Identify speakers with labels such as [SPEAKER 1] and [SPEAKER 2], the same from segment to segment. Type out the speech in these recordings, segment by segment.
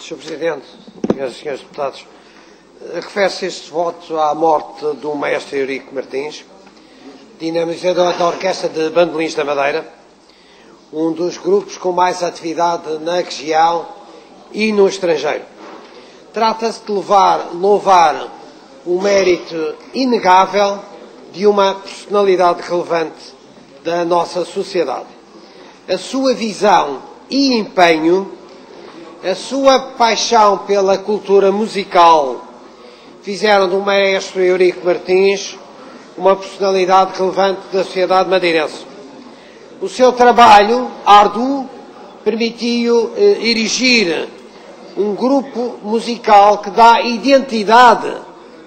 [SPEAKER 1] Sr. Presidente, senhoras e senhores deputados, refere-se este voto à morte do maestro Eurico Martins, dinamizador da Orquestra de Bandolins da Madeira, um dos grupos com mais atividade na região e no estrangeiro. Trata-se de levar, louvar o mérito inegável de uma personalidade relevante da nossa sociedade. A sua visão e empenho, a sua paixão pela cultura musical fizeram do maestro Eurico Martins uma personalidade relevante da sociedade madeirense. O seu trabalho árduo permitiu eh, erigir um grupo musical que dá identidade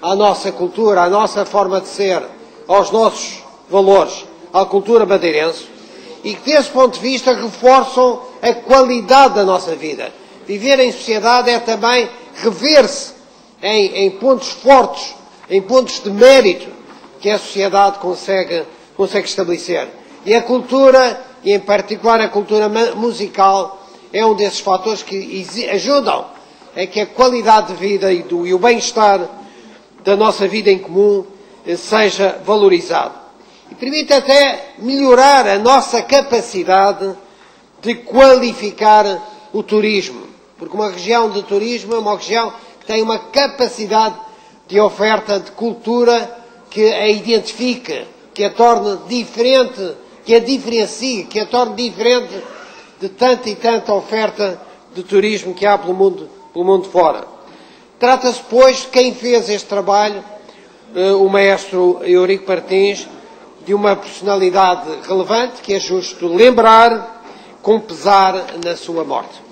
[SPEAKER 1] à nossa cultura, à nossa forma de ser, aos nossos valores, à cultura madeirense, e que, desse ponto de vista, reforçam a qualidade da nossa vida. Viver em sociedade é também rever-se em, em pontos fortes, em pontos de mérito que a sociedade consegue, consegue estabelecer. E a cultura, e em particular a cultura musical, é um desses fatores que ajudam a que a qualidade de vida e, do, e o bem-estar da nossa vida em comum eh, seja valorizado. E permite até melhorar a nossa capacidade de qualificar o turismo. Porque uma região de turismo é uma região que tem uma capacidade de oferta de cultura que a identifica, que a torne diferente, que a diferencie, que a torne diferente de tanta e tanta oferta de turismo que há pelo mundo, pelo mundo fora. Trata-se, pois, de quem fez este trabalho, eh, o maestro Eurico Martins, de uma personalidade relevante que é justo lembrar com pesar na sua morte.